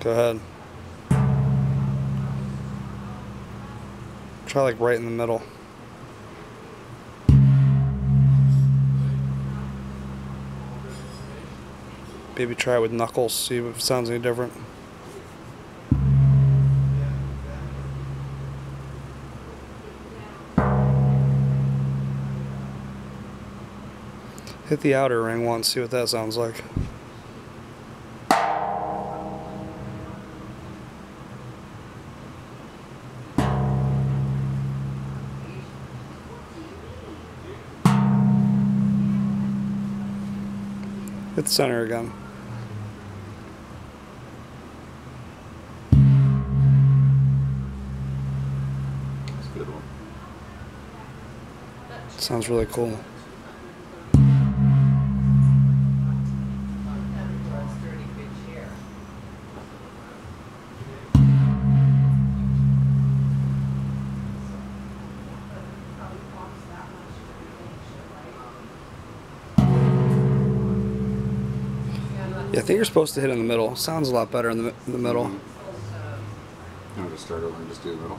Go ahead. Try like right in the middle. Maybe try it with knuckles, see if it sounds any different. Hit the outer ring once, see what that sounds like. Hit center again. That's a good one. Sounds really cool. Yeah, I think you're supposed to hit in the middle. Sounds a lot better in the, in the middle. I'm gonna start over and just do the middle.